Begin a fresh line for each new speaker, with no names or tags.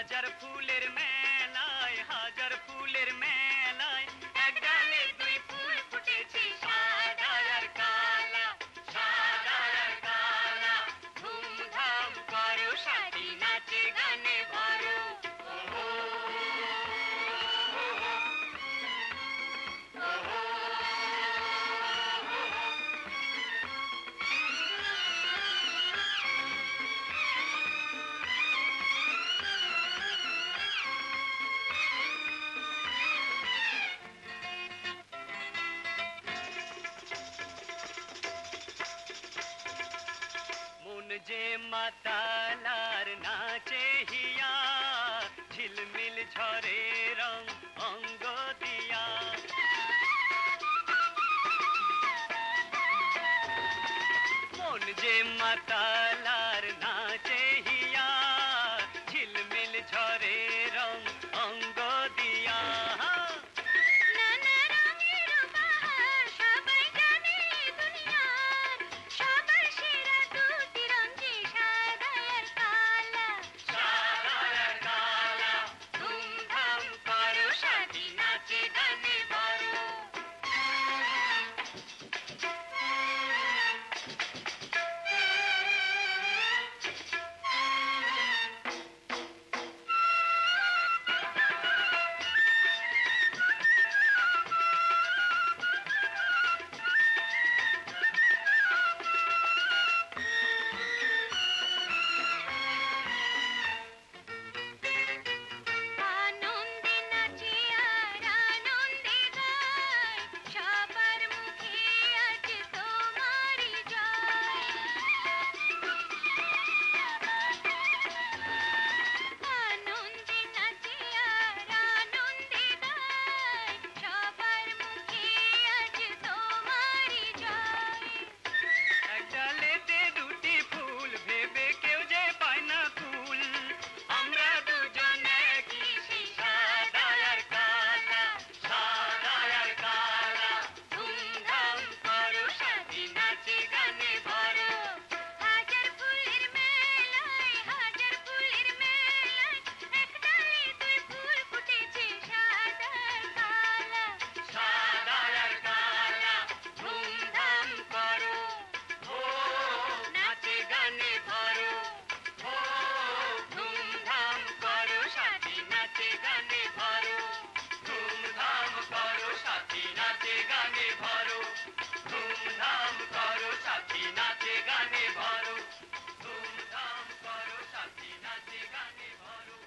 হাজার ফুলের মেলায় হাজার ফুলের মেলায়। এক ফুল ফুটেছে ধুমধাম করো সাথী নাচে গানে। যে মাতালার নাচে হিয়া ঝিলমিল ঝরে রং অঙ্গ দিয়া মন যে মাতালার নাচে গানে ভরো